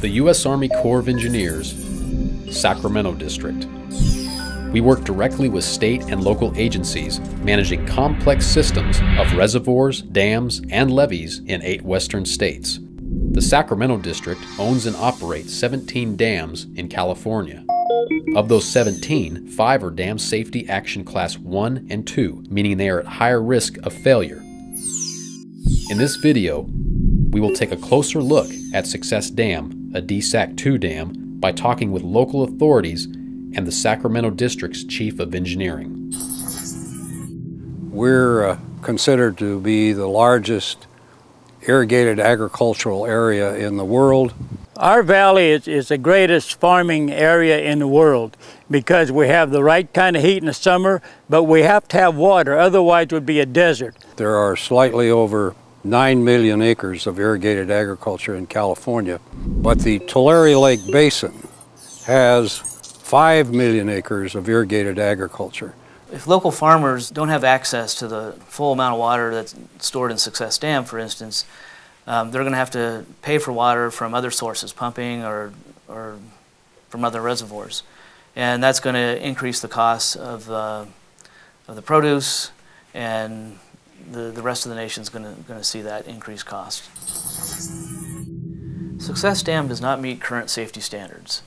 the U.S. Army Corps of Engineers, Sacramento District. We work directly with state and local agencies managing complex systems of reservoirs, dams, and levees in eight western states. The Sacramento District owns and operates 17 dams in California. Of those 17, 5 are Dam Safety Action Class 1 and 2, meaning they are at higher risk of failure. In this video, we will take a closer look at Success Dam, a DSAC 2 dam, by talking with local authorities and the Sacramento District's Chief of Engineering. We're uh, considered to be the largest irrigated agricultural area in the world. Our valley is, is the greatest farming area in the world because we have the right kind of heat in the summer, but we have to have water, otherwise it would be a desert. There are slightly over 9 million acres of irrigated agriculture in California, but the Tulare Lake Basin has 5 million acres of irrigated agriculture. If local farmers don't have access to the full amount of water that's stored in Success Dam, for instance, um, they're going to have to pay for water from other sources, pumping or, or from other reservoirs. And that's going to increase the cost of, uh, of the produce and the, the rest of the nation is going to see that increased cost. Success Dam does not meet current safety standards.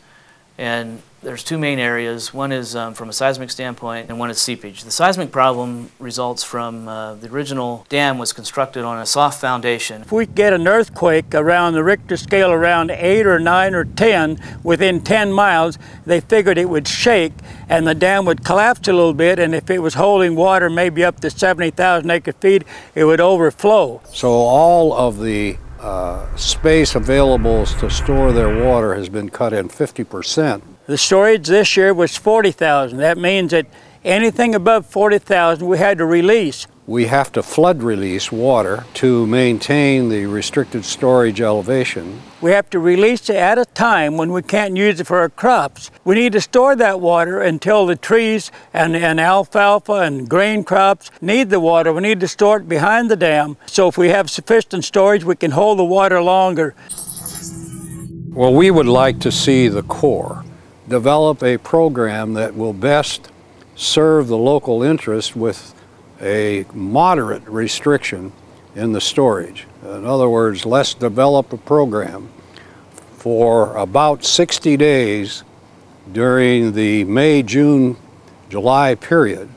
And there's two main areas. One is um, from a seismic standpoint, and one is seepage. The seismic problem results from uh, the original dam was constructed on a soft foundation. If we get an earthquake around the Richter scale around 8 or 9 or 10 within 10 miles, they figured it would shake and the dam would collapse a little bit, and if it was holding water maybe up to 70,000 acre feet, it would overflow. So all of the uh, space available to store their water has been cut in 50%. The storage this year was 40,000. That means that anything above 40,000 we had to release. We have to flood release water to maintain the restricted storage elevation. We have to release it at a time when we can't use it for our crops. We need to store that water until the trees and, and alfalfa and grain crops need the water. We need to store it behind the dam. So if we have sufficient storage, we can hold the water longer. Well, we would like to see the Corps develop a program that will best serve the local interest with a moderate restriction in the storage. In other words, let's develop a program for about 60 days during the May, June, July period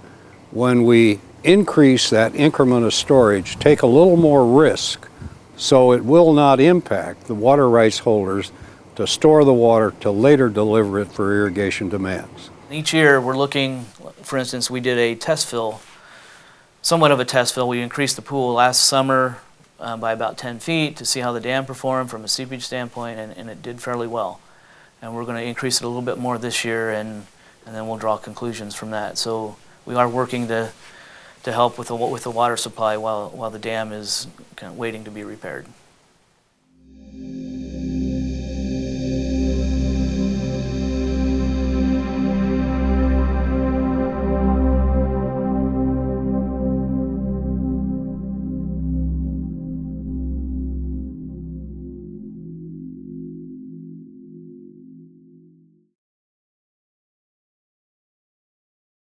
when we increase that increment of storage, take a little more risk so it will not impact the water rights holders to store the water to later deliver it for irrigation demands. Each year we're looking, for instance, we did a test fill somewhat of a test fill. We increased the pool last summer um, by about 10 feet to see how the dam performed from a seepage standpoint, and, and it did fairly well. And we're going to increase it a little bit more this year, and, and then we'll draw conclusions from that. So we are working to, to help with the, with the water supply while, while the dam is kind of waiting to be repaired.